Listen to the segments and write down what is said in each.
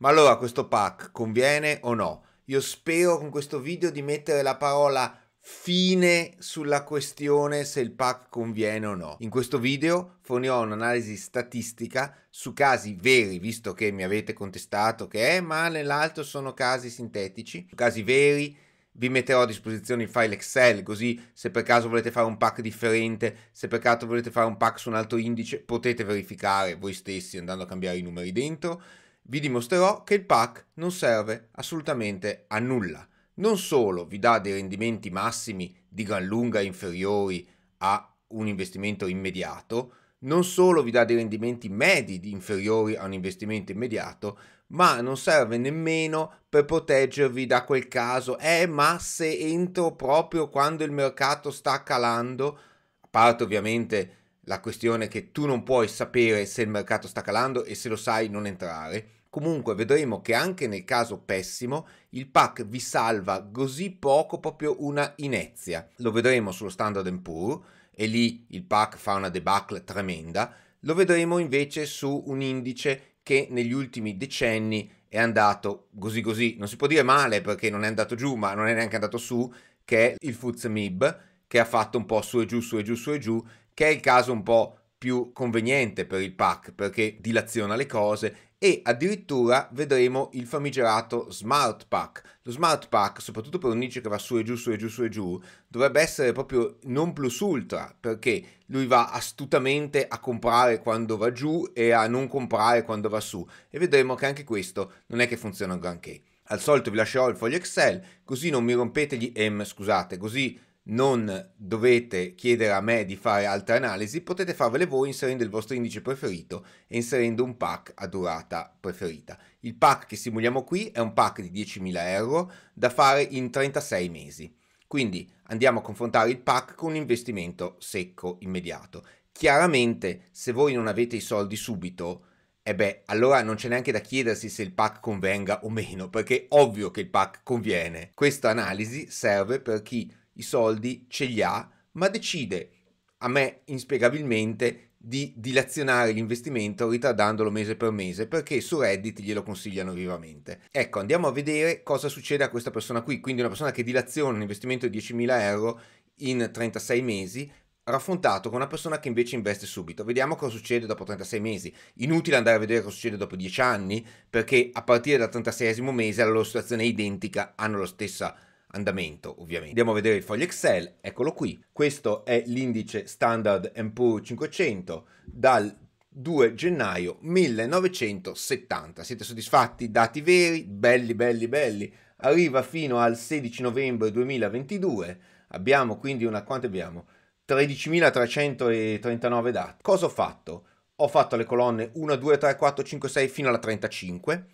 Ma allora questo pack conviene o no? Io spero con questo video di mettere la parola fine sulla questione se il pack conviene o no. In questo video fornirò un'analisi statistica su casi veri, visto che mi avete contestato che è, ma nell'altro sono casi sintetici, casi veri. Vi metterò a disposizione il file Excel, così se per caso volete fare un pack differente, se per caso volete fare un pack su un altro indice, potete verificare voi stessi andando a cambiare i numeri dentro vi dimostrerò che il pack non serve assolutamente a nulla. Non solo vi dà dei rendimenti massimi di gran lunga inferiori a un investimento immediato, non solo vi dà dei rendimenti medi inferiori a un investimento immediato, ma non serve nemmeno per proteggervi da quel caso, eh ma se entro proprio quando il mercato sta calando, a parte ovviamente la questione che tu non puoi sapere se il mercato sta calando e se lo sai non entrare, Comunque vedremo che anche nel caso pessimo il pack vi salva così poco proprio una inezia. Lo vedremo sullo Standard Poor e lì il pack fa una debacle tremenda. Lo vedremo invece su un indice che negli ultimi decenni è andato così così, non si può dire male perché non è andato giù ma non è neanche andato su, che è il FTSE MIB che ha fatto un po' su e giù, su e giù, su e giù, che è il caso un po' più conveniente per il pack perché dilaziona le cose e addirittura vedremo il famigerato Smart Pack. Lo Smart Pack, soprattutto per un indice che va su e giù, su e giù, su e giù, dovrebbe essere proprio non plus ultra, perché lui va astutamente a comprare quando va giù e a non comprare quando va su. E vedremo che anche questo non è che funziona granché. Al solito vi lascerò il foglio Excel, così non mi rompete gli M, scusate, così non dovete chiedere a me di fare altre analisi, potete farvele voi inserendo il vostro indice preferito e inserendo un pack a durata preferita. Il pack che simuliamo qui è un pack di 10.000 euro da fare in 36 mesi. Quindi andiamo a confrontare il pack con un investimento secco immediato. Chiaramente se voi non avete i soldi subito, e eh beh, allora non c'è neanche da chiedersi se il pack convenga o meno, perché è ovvio che il pack conviene. Questa analisi serve per chi i soldi ce li ha, ma decide, a me inspiegabilmente, di dilazionare l'investimento ritardandolo mese per mese perché su Reddit glielo consigliano vivamente. Ecco, andiamo a vedere cosa succede a questa persona qui, quindi una persona che dilaziona un investimento di 10.000 euro in 36 mesi raffrontato con una persona che invece investe subito. Vediamo cosa succede dopo 36 mesi. Inutile andare a vedere cosa succede dopo 10 anni perché a partire dal 36 mese la loro situazione è identica, hanno la stessa andamento ovviamente. Andiamo a vedere il foglio Excel, eccolo qui. Questo è l'indice Standard Poor's 500 dal 2 gennaio 1970. Siete soddisfatti? Dati veri, belli, belli, belli. Arriva fino al 16 novembre 2022. Abbiamo quindi una quante abbiamo? 13.339 dati. Cosa ho fatto? Ho fatto le colonne 1, 2, 3, 4, 5, 6 fino alla 35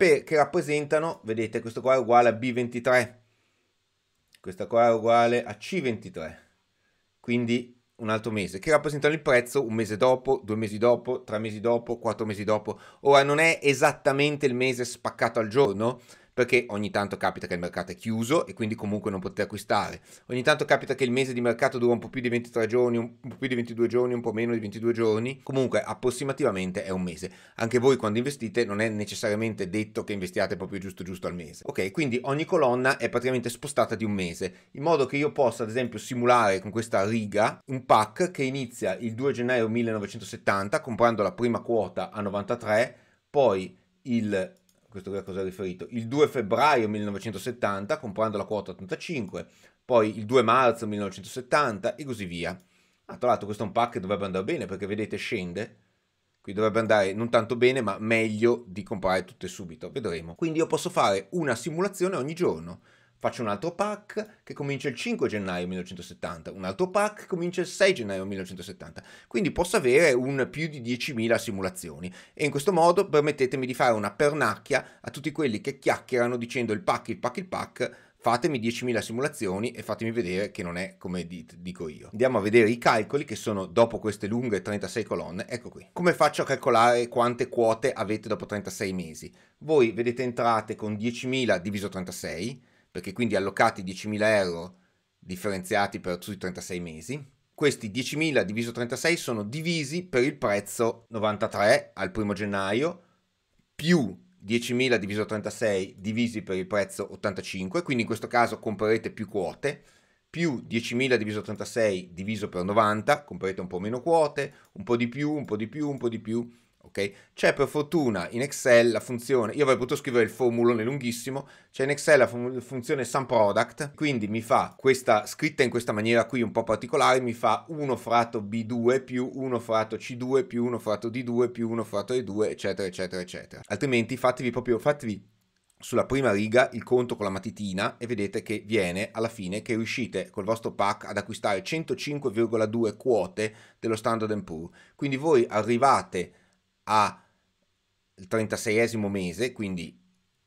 per, che rappresentano, vedete questo qua è uguale a B23 questa qua è uguale a C23, quindi un altro mese, che rappresentano il prezzo un mese dopo, due mesi dopo, tre mesi dopo, quattro mesi dopo. Ora non è esattamente il mese spaccato al giorno, perché ogni tanto capita che il mercato è chiuso e quindi comunque non potete acquistare. Ogni tanto capita che il mese di mercato dura un po' più di 23 giorni, un po' più di 22 giorni, un po' meno di 22 giorni. Comunque approssimativamente è un mese. Anche voi quando investite non è necessariamente detto che investiate proprio giusto giusto al mese. Ok, quindi ogni colonna è praticamente spostata di un mese, in modo che io possa ad esempio simulare con questa riga un pack che inizia il 2 gennaio 1970 comprando la prima quota a 93, poi il questo a cosa è riferito, il 2 febbraio 1970 comprando la quota 85, poi il 2 marzo 1970 e così via. Ah, tra l'altro questo è un pack che dovrebbe andare bene perché vedete scende, qui dovrebbe andare non tanto bene ma meglio di comprare tutte subito, vedremo. Quindi io posso fare una simulazione ogni giorno Faccio un altro pack che comincia il 5 gennaio 1970, un altro pack che comincia il 6 gennaio 1970. Quindi posso avere un più di 10.000 simulazioni e in questo modo permettetemi di fare una pernacchia a tutti quelli che chiacchierano dicendo il pack, il pack, il pack. Fatemi 10.000 simulazioni e fatemi vedere che non è come dico io. Andiamo a vedere i calcoli che sono dopo queste lunghe 36 colonne. Ecco qui. Come faccio a calcolare quante quote avete dopo 36 mesi? Voi vedete entrate con 10.000 diviso 36 perché quindi allocati 10.000 euro differenziati per sui 36 mesi. Questi 10.000 diviso 36 sono divisi per il prezzo 93 al primo gennaio più 10.000 diviso 36 divisi per il prezzo 85, quindi in questo caso comprerete più quote, più 10.000 diviso 36 diviso per 90, comprerete un po' meno quote, un po' di più, un po' di più, un po' di più, ok? C'è per fortuna in Excel la funzione, io avrei potuto scrivere il formulone lunghissimo, c'è in Excel la fun- funzione SumProduct, quindi mi fa questa, scritta in questa maniera qui un po' particolare, mi fa 1 fratto B2 più 1 fratto C2 più 1 fratto D2 più 1 fratto E2, eccetera, eccetera, eccetera. Altrimenti fatevi proprio, fatevi sulla prima riga il conto con la matitina e vedete che viene alla fine che riuscite col vostro pack ad acquistare 105,2 quote dello Standard Poor's. Quindi voi arrivate al 36esimo mese, quindi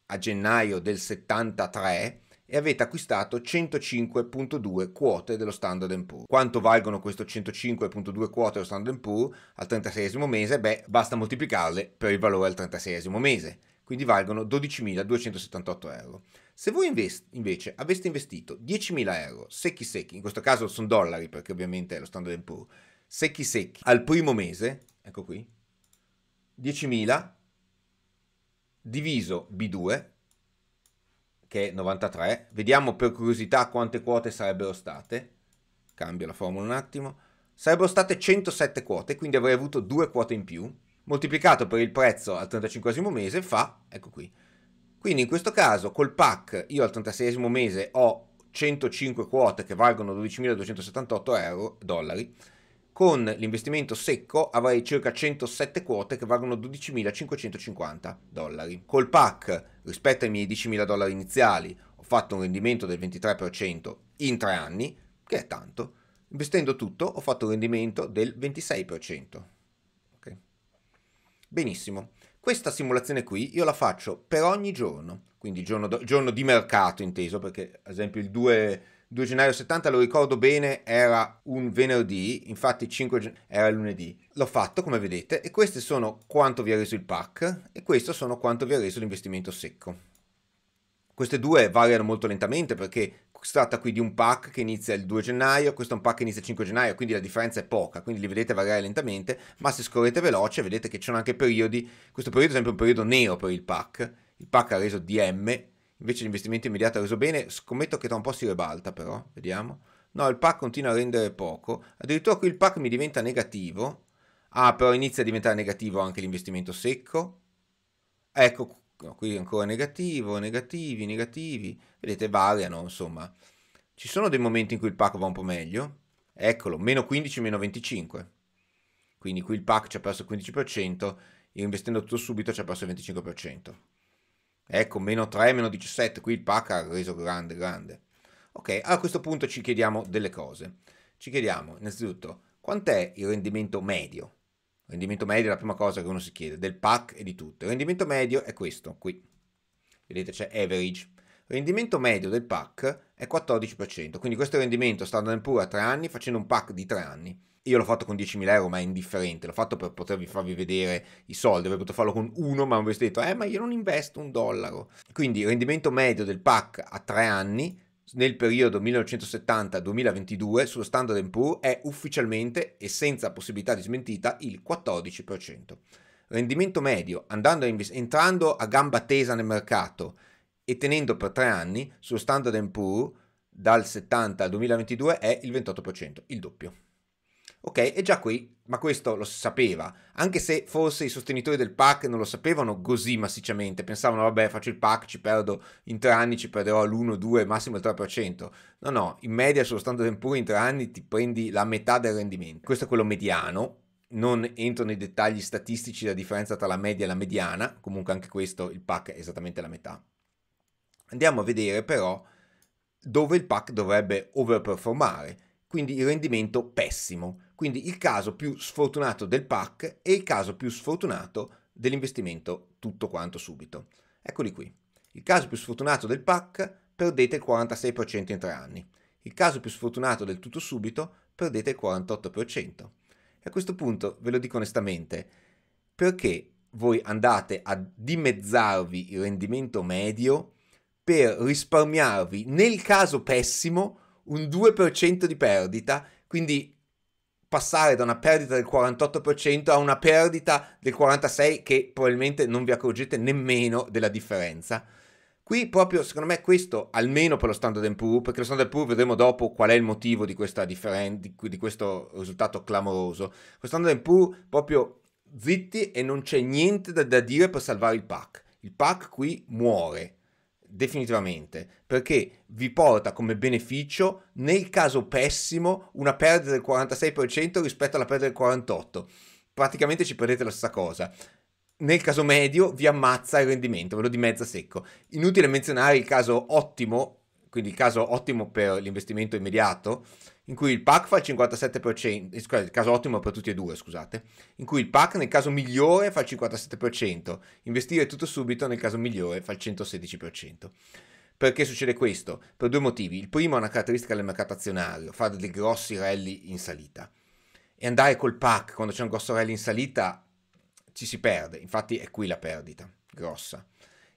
a gennaio del 73 e avete acquistato 105.2 quote dello Standard Poor's. Quanto valgono queste 105.2 quote dello Standard Poor's al 36esimo mese? Beh, basta moltiplicarle per il valore al 36esimo mese, quindi valgono 12.278 euro. Se voi invest- invece aveste investito 10.000 euro secchi secchi, in questo caso sono dollari perché ovviamente è lo Standard Poor's, secchi secchi al primo mese, ecco qui, 10.000 diviso B2, che è 93. Vediamo per curiosità quante quote sarebbero state. Cambio la formula un attimo. Sarebbero state 107 quote, quindi avrei avuto due quote in più. Moltiplicato per il prezzo al 35 mese fa, ecco qui. Quindi in questo caso col pack io al 36 mese ho 105 quote che valgono 12.278 euro, dollari con l'investimento secco avrei circa 107 quote che valgono 12.550 dollari. Col pack, rispetto ai miei 10.000 dollari iniziali, ho fatto un rendimento del 23% in tre anni, che è tanto. Investendo tutto ho fatto un rendimento del 26%. Okay. Benissimo. Questa simulazione qui io la faccio per ogni giorno, quindi giorno, do, giorno di mercato inteso, perché ad esempio il 2 2 gennaio 70, lo ricordo bene, era un venerdì, infatti 5 gennaio era lunedì. L'ho fatto come vedete e queste sono quanto vi ha reso il pack e questo sono quanto vi ha reso l'investimento secco. Queste due variano molto lentamente perché si tratta qui di un pack che inizia il 2 gennaio, questo è un pack che inizia il 5 gennaio, quindi la differenza è poca, quindi li vedete variare lentamente, ma se scorrete veloce vedete che ci sono anche periodi, questo periodo è sempre un periodo nero per il pack, il pack ha reso DM Invece l'investimento immediato ha reso bene, scommetto che tra un po' si ribalta però, vediamo. No, il pack continua a rendere poco. Addirittura qui il pack mi diventa negativo. Ah, però inizia a diventare negativo anche l'investimento secco. Ecco, no, qui ancora negativo, negativi, negativi. Vedete, variano, insomma. Ci sono dei momenti in cui il pack va un po' meglio. Eccolo, meno 15, meno 25. Quindi qui il pack ci ha perso il 15%, investendo tutto subito ci ha perso il 25%. Ecco, meno 3, meno 17, qui il pack ha reso grande, grande. Ok, a questo punto ci chiediamo delle cose. Ci chiediamo, innanzitutto, quant'è il rendimento medio? Il rendimento medio è la prima cosa che uno si chiede, del pack e di tutto. Il rendimento medio è questo, qui. Vedete, c'è average. Il rendimento medio del pack è 14%, quindi questo rendimento standard pure a 3 anni facendo un pack di 3 anni. Io l'ho fatto con 10.000 euro, ma è indifferente. L'ho fatto per potervi farvi vedere i soldi. Avrei potuto farlo con uno, ma avreste detto, eh, ma io non investo un dollaro. Quindi il rendimento medio del pack a tre anni nel periodo 1970-2022 sullo Standard Poor's è ufficialmente e senza possibilità di smentita il 14%. Rendimento medio andando a invest- entrando a gamba tesa nel mercato e tenendo per tre anni sullo Standard Poor's dal 70 al 2022 è il 28%, il doppio. Ok, è già qui, ma questo lo si sapeva, anche se forse i sostenitori del pack non lo sapevano così massicciamente, pensavano vabbè faccio il pack, ci perdo in tre anni, ci perderò l'1, 2, massimo il 3%. No, no, in media sullo standard pure in tre anni ti prendi la metà del rendimento. Questo è quello mediano, non entro nei dettagli statistici della differenza tra la media e la mediana, comunque anche questo il pack è esattamente la metà. Andiamo a vedere però dove il pack dovrebbe overperformare, quindi il rendimento pessimo quindi il caso più sfortunato del pack e il caso più sfortunato dell'investimento tutto quanto subito. Eccoli qui. Il caso più sfortunato del pack perdete il 46% in tre anni. Il caso più sfortunato del tutto subito perdete il 48%. E a questo punto ve lo dico onestamente, perché voi andate a dimezzarvi il rendimento medio per risparmiarvi nel caso pessimo un 2% di perdita, quindi passare da una perdita del 48% a una perdita del 46% che probabilmente non vi accorgete nemmeno della differenza. Qui proprio secondo me questo, almeno per lo Standard Poor's, perché lo Standard Poor's vedremo dopo qual è il motivo di, differen- di, di questo risultato clamoroso. Lo Standard Poor's proprio zitti e non c'è niente da, da dire per salvare il pack. Il pack qui muore definitivamente perché vi porta come beneficio nel caso pessimo una perdita del 46% rispetto alla perdita del 48% praticamente ci perdete la stessa cosa nel caso medio vi ammazza il rendimento, ve lo dimezza secco. Inutile menzionare il caso ottimo, quindi il caso ottimo per l'investimento immediato, in cui il PAC fa il 57%, eh, scusate, caso ottimo per tutti e due, scusate, in cui il PAC nel caso migliore fa il 57%, investire tutto subito nel caso migliore fa il 116%. Perché succede questo? Per due motivi. Il primo è una caratteristica del mercato azionario, fare dei grossi rally in salita. E andare col PAC quando c'è un grosso rally in salita ci si perde, infatti è qui la perdita grossa.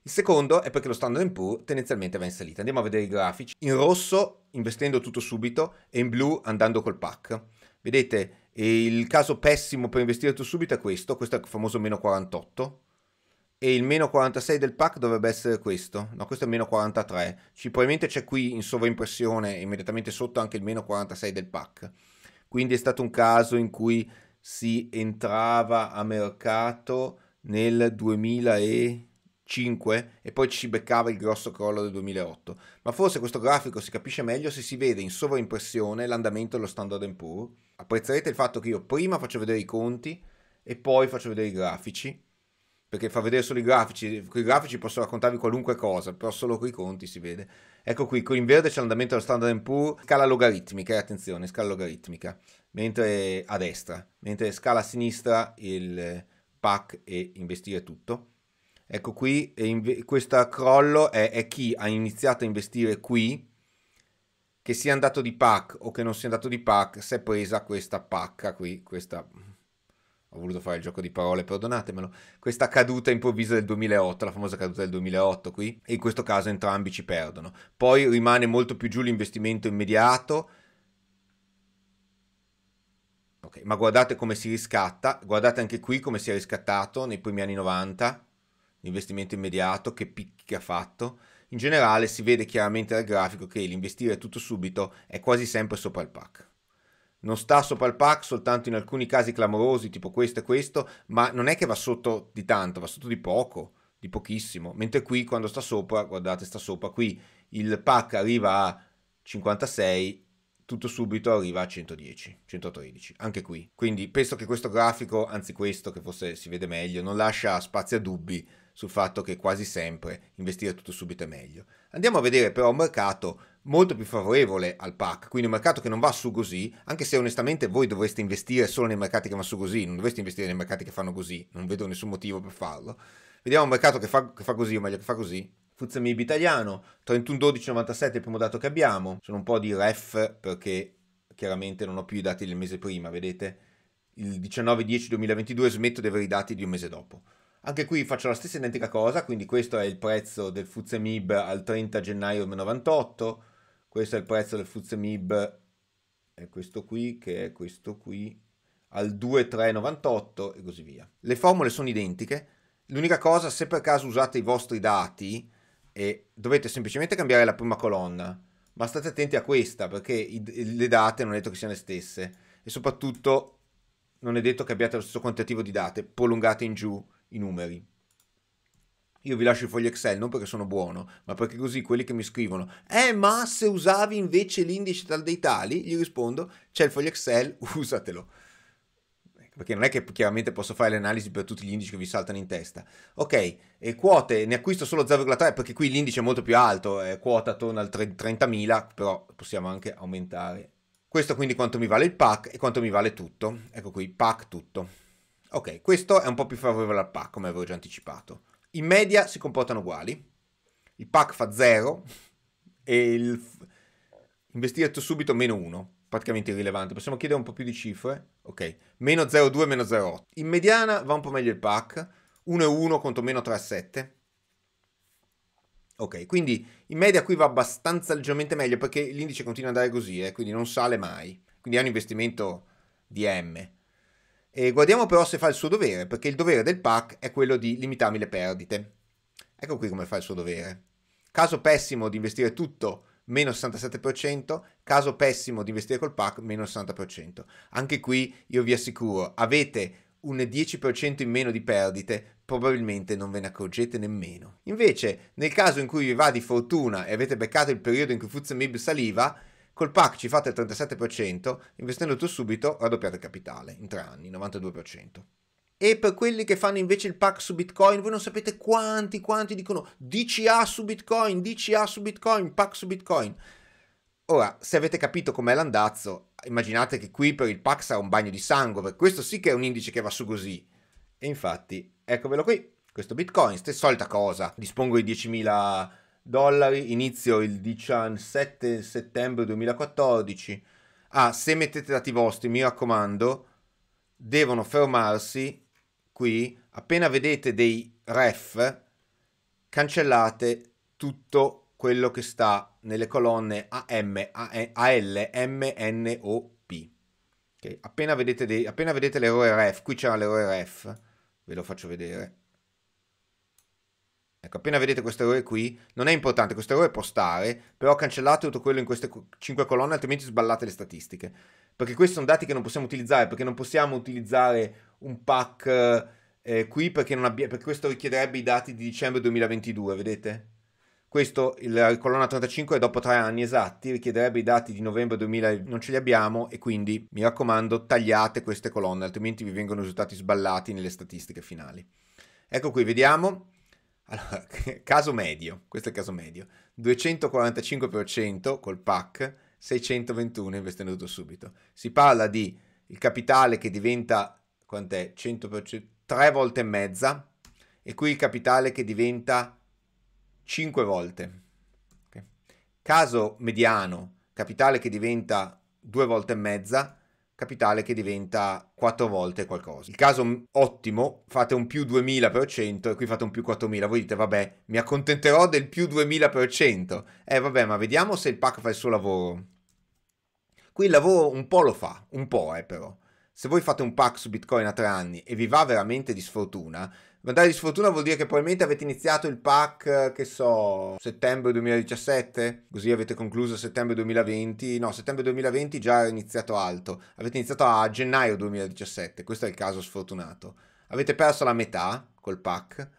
Il secondo è perché lo Standard Poor's tendenzialmente va in salita. Andiamo a vedere i grafici. In rosso investendo tutto subito e in blu andando col pack. Vedete, il caso pessimo per investire tutto subito è questo, questo è il famoso meno 48 e il meno 46 del pack dovrebbe essere questo, no questo è meno 43, ci, probabilmente c'è qui in sovraimpressione immediatamente sotto anche il meno 46 del pack, quindi è stato un caso in cui si entrava a mercato nel 2005 e poi ci beccava il grosso crollo del 2008. Ma forse questo grafico si capisce meglio se si vede in sovraimpressione l'andamento dello Standard Poor's. Apprezzerete il fatto che io prima faccio vedere i conti e poi faccio vedere i grafici perché fa vedere solo i grafici, con i grafici posso raccontarvi qualunque cosa, però solo con i conti si vede. Ecco qui, in verde c'è l'andamento dello Standard Poor's, scala logaritmica, eh, attenzione, scala logaritmica, mentre a destra, mentre scala a sinistra il pack e investire tutto. Ecco qui, inve- questo crollo è, è chi ha iniziato a investire qui, che sia andato di pack o che non sia andato di pack, si è presa questa pacca qui, questa ho voluto fare il gioco di parole, perdonatemelo, questa caduta improvvisa del 2008, la famosa caduta del 2008 qui, e in questo caso entrambi ci perdono. Poi rimane molto più giù l'investimento immediato, ok, ma guardate come si riscatta, guardate anche qui come si è riscattato nei primi anni 90, l'investimento immediato, che picchi che ha fatto. In generale si vede chiaramente dal grafico che l'investire tutto subito è quasi sempre sopra il pack non sta sopra il pack soltanto in alcuni casi clamorosi, tipo questo e questo, ma non è che va sotto di tanto, va sotto di poco, di pochissimo. Mentre qui quando sta sopra, guardate, sta sopra, qui il pack arriva a 56, tutto subito arriva a 110, 113, anche qui. Quindi penso che questo grafico, anzi questo che forse si vede meglio, non lascia spazio a dubbi sul fatto che quasi sempre investire tutto subito è meglio. Andiamo a vedere però un mercato molto più favorevole al PAC, quindi un mercato che non va su così, anche se onestamente voi dovreste investire solo nei mercati che vanno su così, non dovreste investire nei mercati che fanno così, non vedo nessun motivo per farlo. Vediamo un mercato che fa, che fa così, o meglio che fa così. Fuzemib italiano, 31-12-97 il primo dato che abbiamo, sono un po' di ref perché chiaramente non ho più i dati del mese prima, vedete? Il 19-10-2022 smetto di avere i dati di un mese dopo. Anche qui faccio la stessa identica cosa, quindi questo è il prezzo del Fuzemib al 30 gennaio 2098, questo è il prezzo del Fuzemib, è questo qui, che è questo qui, al 2,398 e così via. Le formule sono identiche, l'unica cosa, se per caso usate i vostri dati, e dovete semplicemente cambiare la prima colonna, ma state attenti a questa, perché i, le date non è detto che siano le stesse, e soprattutto non è detto che abbiate lo stesso quantitativo di date, prolungate in giù i numeri. Io vi lascio i fogli Excel non perché sono buono, ma perché così quelli che mi scrivono, eh ma se usavi invece l'indice tal dei tali, gli rispondo, c'è il foglio Excel, usatelo. Perché non è che chiaramente posso fare le analisi per tutti gli indici che vi saltano in testa. Ok, e quote ne acquisto solo 0,3 perché qui l'indice è molto più alto, è quota attorno al 30.000, però possiamo anche aumentare. Questo quindi quanto mi vale il pack e quanto mi vale tutto. Ecco qui, pack tutto. Ok, questo è un po' più favorevole al pack, come avevo già anticipato. In media si comportano uguali. Il pack fa 0 e il investire subito meno 1, praticamente irrilevante. Possiamo chiedere un po' più di cifre. Ok, meno 0,2, meno 0,8. In mediana va un po' meglio il pack, 1,1 contro meno 3,7. Ok, quindi in media qui va abbastanza leggermente meglio perché l'indice continua ad andare così, eh, quindi non sale mai. Quindi è un investimento di M. E guardiamo però se fa il suo dovere, perché il dovere del pack è quello di limitarmi le perdite. Ecco qui come fa il suo dovere. Caso pessimo di investire tutto, meno 67%, caso pessimo di investire col pack, meno 60%. Anche qui io vi assicuro, avete un 10% in meno di perdite, probabilmente non ve ne accorgete nemmeno. Invece, nel caso in cui vi va di fortuna e avete beccato il periodo in cui Fuzemib saliva, col pack ci fate il 37%, investendo tutto subito raddoppiate il capitale in 3 anni, 92%. E per quelli che fanno invece il pack su Bitcoin, voi non sapete quanti, quanti dicono DCA su Bitcoin, DCA su Bitcoin, pack su Bitcoin. Ora, se avete capito com'è l'andazzo, immaginate che qui per il pack sarà un bagno di sangue, perché questo sì che è un indice che va su così. E infatti, eccovelo qui, questo Bitcoin, stessa solita cosa, dispongo di 10.000 dollari, inizio il 17 settembre 2014. Ah, se mettete dati vostri, mi raccomando, devono fermarsi qui, appena vedete dei ref, cancellate tutto quello che sta nelle colonne AM, AL, M, N, O, P. Okay. Appena, vedete dei, appena vedete l'errore ref, qui c'era l'errore ref, ve lo faccio vedere. Ecco, appena vedete questo errore qui, non è importante, questo errore può stare, però cancellate tutto quello in queste 5 colonne, altrimenti sballate le statistiche. Perché questi sono dati che non possiamo utilizzare, perché non possiamo utilizzare un pack eh, qui perché, abbia, perché questo richiederebbe i dati di dicembre 2022, vedete? Questo, la colonna 35 è dopo tre anni esatti, richiederebbe i dati di novembre 2000, non ce li abbiamo e quindi mi raccomando tagliate queste colonne, altrimenti vi vengono risultati sballati nelle statistiche finali. Ecco qui, vediamo. Allora, caso medio, questo è il caso medio, 245% col PAC, 621 investendo tutto subito. Si parla di il capitale che diventa, quant'è? 100%, 3 volte e mezza e qui il capitale che diventa 5 volte. Okay. Caso mediano, capitale che diventa 2 volte e mezza, capitale che diventa 4 volte qualcosa. Il caso ottimo, fate un più 2000% e qui fate un più 4000. Voi dite, vabbè, mi accontenterò del più 2000%. Eh, vabbè, ma vediamo se il pack fa il suo lavoro. Qui il lavoro un po' lo fa, un po' eh, però. Se voi fate un pack su Bitcoin a 3 anni e vi va veramente di sfortuna, Andare di sfortuna vuol dire che probabilmente avete iniziato il pack, che so, settembre 2017, così avete concluso settembre 2020, no, settembre 2020 già era iniziato alto, avete iniziato a gennaio 2017, questo è il caso sfortunato. Avete perso la metà col pack,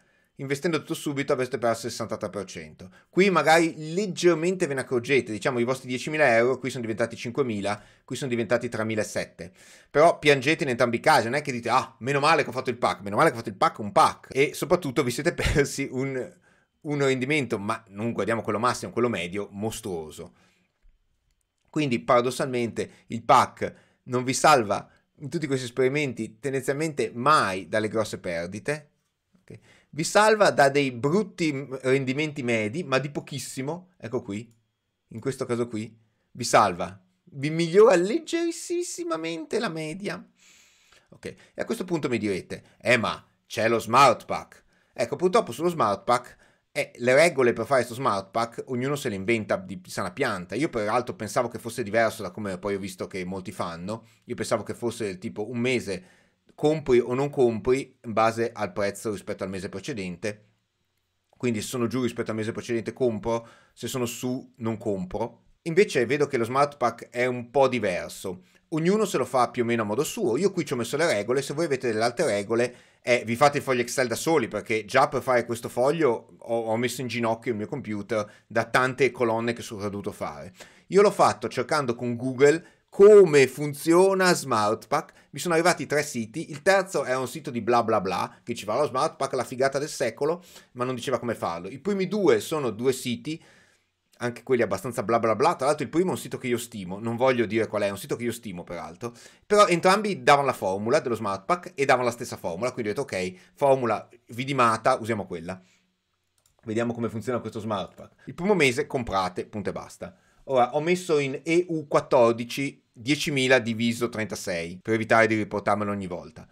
investendo tutto subito avreste perso il 63%. Qui magari leggermente ve ne accorgete, diciamo i vostri 10.000 euro qui sono diventati 5.000, qui sono diventati 3.700. Però piangete in entrambi i casi, non è che dite ah, meno male che ho fatto il pack, meno male che ho fatto il pack, un pack. E soprattutto vi siete persi un, un rendimento, ma non guardiamo quello massimo, quello medio, mostruoso. Quindi paradossalmente il pack non vi salva in tutti questi esperimenti tendenzialmente mai dalle grosse perdite. Okay? Vi salva da dei brutti rendimenti medi, ma di pochissimo, ecco qui, in questo caso qui, vi salva, vi migliora leggerissimamente la media. Ok, e a questo punto mi direte, eh ma c'è lo smart pack. Ecco, purtroppo sullo smart pack eh, le regole per fare questo smart pack ognuno se le inventa di sana pianta. Io peraltro pensavo che fosse diverso da come poi ho visto che molti fanno. Io pensavo che fosse tipo un mese compri o non compri in base al prezzo rispetto al mese precedente. Quindi se sono giù rispetto al mese precedente compro, se sono su non compro. Invece vedo che lo smart pack è un po' diverso. Ognuno se lo fa più o meno a modo suo. Io qui ci ho messo le regole, se voi avete delle altre regole eh, vi fate il foglio Excel da soli perché già per fare questo foglio ho, ho messo in ginocchio il mio computer da tante colonne che sono dovuto fare. Io l'ho fatto cercando con Google come funziona SmartPack. Mi sono arrivati tre siti, il terzo è un sito di bla bla bla che ci fa lo SmartPack, la figata del secolo, ma non diceva come farlo. I primi due sono due siti, anche quelli abbastanza bla bla bla. Tra l'altro il primo è un sito che io stimo, non voglio dire qual è, è un sito che io stimo peraltro. Però entrambi davano la formula dello SmartPack e davano la stessa formula, quindi ho detto ok, formula vidimata, usiamo quella. Vediamo come funziona questo SmartPack. Il primo mese comprate, punto e basta. Ora, ho messo in EU14 10.000 diviso 36 per evitare di riportarmelo ogni volta.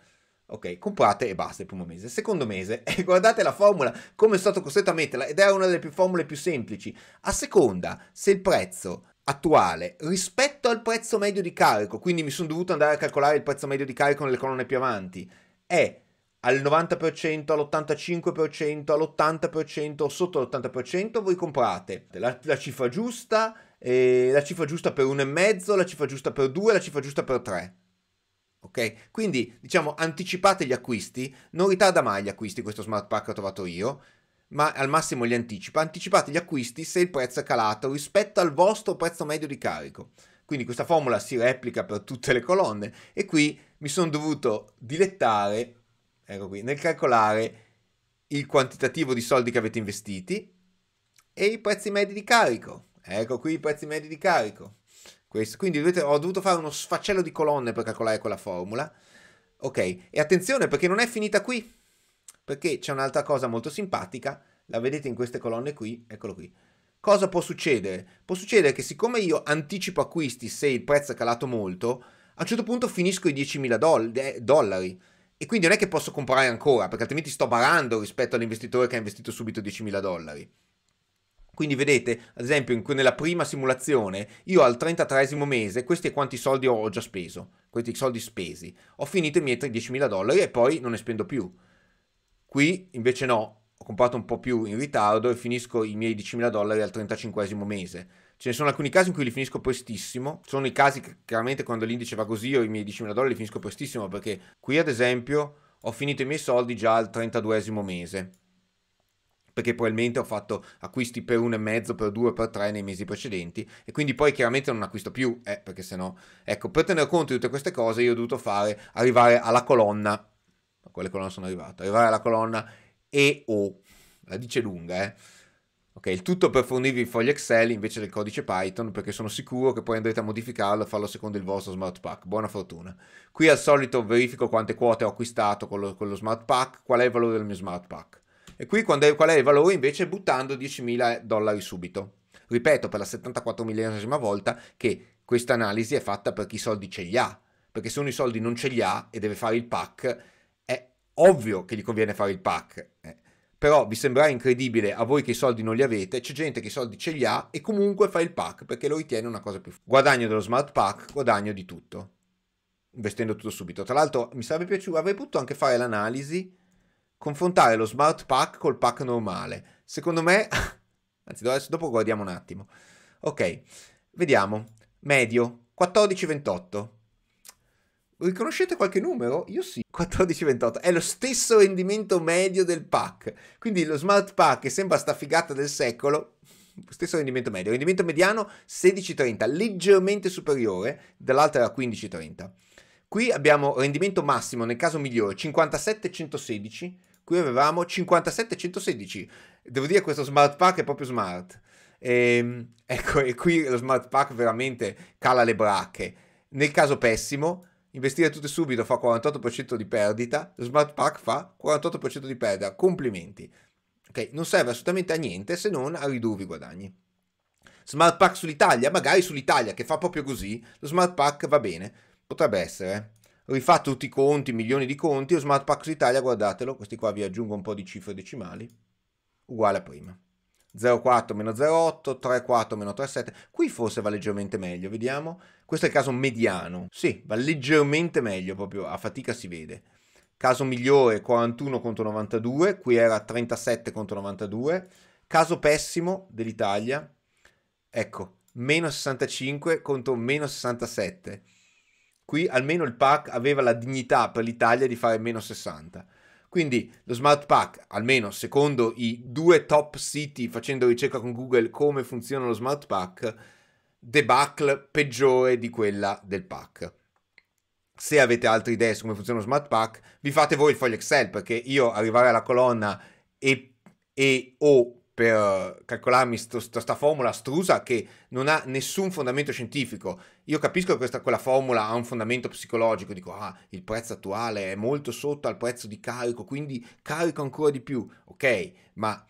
Ok, comprate e basta il primo mese. Secondo mese, e guardate la formula, come è stato costretto a metterla, ed è una delle più formule più semplici. A seconda se il prezzo attuale rispetto al prezzo medio di carico, quindi mi sono dovuto andare a calcolare il prezzo medio di carico nelle colonne più avanti, è al 90%, all'85%, all'80% o sotto l'80%, voi comprate la, la cifra giusta, eh, la cifra giusta per 1,5, la cifra giusta per 2, la cifra giusta per 3. Ok? Quindi, diciamo, anticipate gli acquisti, non ritarda mai gli acquisti questo smart pack che ho trovato io, ma al massimo li anticipa. Anticipate gli acquisti se il prezzo è calato rispetto al vostro prezzo medio di carico. Quindi questa formula si replica per tutte le colonne e qui mi sono dovuto dilettare, ecco qui, nel calcolare il quantitativo di soldi che avete investiti e i prezzi medi di carico. Ecco qui i prezzi medi di carico. Questo. Quindi dovete, ho dovuto fare uno sfaccello di colonne per calcolare quella formula. Ok, e attenzione perché non è finita qui, perché c'è un'altra cosa molto simpatica, la vedete in queste colonne qui, eccolo qui. Cosa può succedere? Può succedere che siccome io anticipo acquisti se il prezzo è calato molto, a un certo punto finisco i 10.000 doll- dollari e quindi non è che posso comprare ancora, perché altrimenti sto barando rispetto all'investitore che ha investito subito 10.000 dollari. Quindi vedete, ad esempio, in, nella prima simulazione, io al 33 mese, questi è quanti soldi ho già speso, questi soldi spesi. Ho finito i miei 10.000 dollari e poi non ne spendo più. Qui invece no, ho comprato un po' più in ritardo e finisco i miei 10.000 dollari al 35 mese. Ce ne sono alcuni casi in cui li finisco prestissimo. Sono i casi che chiaramente quando l'indice va così io i miei 10.000 dollari li finisco prestissimo perché qui ad esempio ho finito i miei soldi già al 32 mese perché probabilmente ho fatto acquisti per uno e mezzo, per due, per tre nei mesi precedenti e quindi poi chiaramente non acquisto più, eh, perché sennò, ecco, per tener conto di tutte queste cose io ho dovuto fare, arrivare alla colonna, a quale colonna sono arrivato, arrivare alla colonna EO, la dice lunga, eh. Ok, il tutto per fornirvi il foglio Excel invece del codice Python, perché sono sicuro che poi andrete a modificarlo e farlo secondo il vostro Smart Pack. Buona fortuna. Qui al solito verifico quante quote ho acquistato con lo, con lo Smart Pack, qual è il valore del mio Smart Pack. E qui è, qual è il valore invece buttando 10.000 dollari subito. Ripeto per la 74 millesima volta che questa analisi è fatta per chi i soldi ce li ha, perché se uno i soldi non ce li ha e deve fare il pack, è ovvio che gli conviene fare il pack. Eh. Però vi sembrerà incredibile a voi che i soldi non li avete, c'è gente che i soldi ce li ha e comunque fa il pack perché lo ritiene una cosa più... Guadagno dello smart pack, guadagno di tutto, investendo tutto subito. Tra l'altro mi sarebbe piaciuto, avrei potuto anche fare l'analisi confrontare lo smart pack col pack normale. Secondo me, anzi adesso dopo guardiamo un attimo. Ok, vediamo. Medio 14,28. Riconoscete qualche numero? Io sì. 14,28 è lo stesso rendimento medio del pack. Quindi lo smart pack che sembra sta figata del secolo, stesso rendimento medio. Rendimento mediano 16,30, leggermente superiore, dall'altra era 15,30. Qui abbiamo rendimento massimo nel caso migliore 57,116 Qui avevamo 57-116. Devo dire questo smart pack è proprio smart. E, ehm, ecco, e qui lo smart pack veramente cala le bracche. Nel caso pessimo, investire tutto subito fa 48% di perdita, lo smart pack fa 48% di perdita. Complimenti. Ok, non serve assolutamente a niente se non a ridurvi i guadagni. Smart pack sull'Italia, magari sull'Italia che fa proprio così, lo smart pack va bene. Potrebbe essere rifà tutti i conti, milioni di conti, o Smart Pack Italia, guardatelo, questi qua vi aggiungo un po' di cifre decimali, uguale a prima. 0,4 meno 0,8, 3,4 meno 3,7. Qui forse va leggermente meglio, vediamo. Questo è il caso mediano. Sì, va leggermente meglio, proprio a fatica si vede. Caso migliore 41 contro 92, qui era 37 contro 92. Caso pessimo dell'Italia, ecco, meno 65 contro meno 67 Qui almeno il pack aveva la dignità per l'Italia di fare meno 60. Quindi lo smart pack, almeno secondo i due top siti facendo ricerca con Google come funziona lo smart pack, debacle peggiore di quella del pack. Se avete altre idee su come funziona lo smart pack, vi fate voi il foglio Excel perché io arrivare alla colonna e, e o per calcolarmi questa formula astrusa che non ha nessun fondamento scientifico. Io capisco che questa, quella formula ha un fondamento psicologico, dico ah, il prezzo attuale è molto sotto al prezzo di carico, quindi carico ancora di più. Ok, ma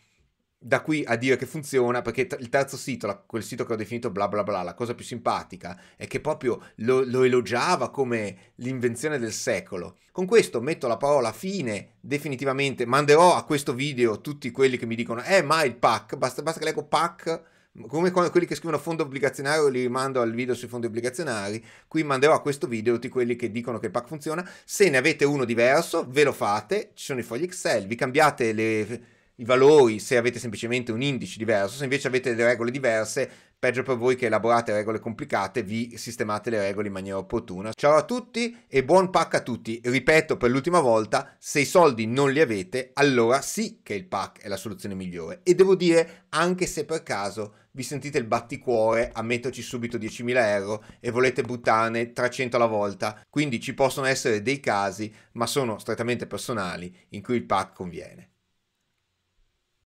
da qui a dire che funziona, perché il terzo sito, la, quel sito che ho definito bla bla bla, la cosa più simpatica è che proprio lo, lo, elogiava come l'invenzione del secolo. Con questo metto la parola fine definitivamente, manderò a questo video tutti quelli che mi dicono, eh ma il pack, basta, basta che leggo pack, come quelli che scrivono fondo obbligazionario li mando al video sui fondi obbligazionari, qui manderò a questo video tutti quelli che dicono che il pack funziona, se ne avete uno diverso ve lo fate, ci sono i fogli Excel, vi cambiate le, i valori se avete semplicemente un indice diverso, se invece avete delle regole diverse peggio per voi che elaborate regole complicate, vi sistemate le regole in maniera opportuna. Ciao a tutti e buon pack a tutti. Ripeto per l'ultima volta, se i soldi non li avete, allora sì che il pack è la soluzione migliore. E devo dire, anche se per caso vi sentite il batticuore a metterci subito 10.000 euro e volete buttarne 300 alla volta, quindi ci possono essere dei casi, ma sono strettamente personali, in cui il pack conviene.